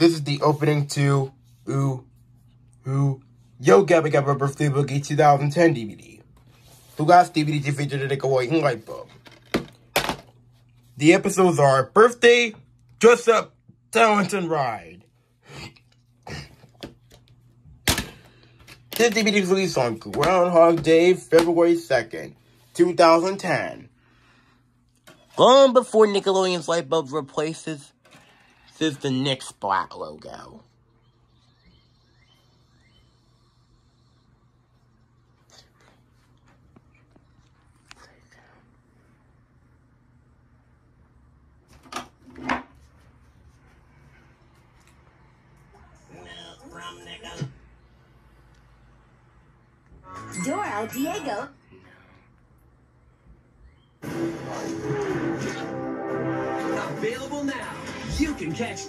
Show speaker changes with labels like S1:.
S1: This is the opening to Ooh, Ooh, Yo Gabba Gabba Birthday Boogie 2010 DVD. Who got DVD to feature the Nickelodeon light bulb. The episodes are Birthday, Dress Up, Talent, and Ride. This DVD was released on Groundhog Day, February 2nd, 2010. Long before Nickelodeon's light bulb replaces is the Nick splat logo.
S2: Dora Diego.
S3: You can catch.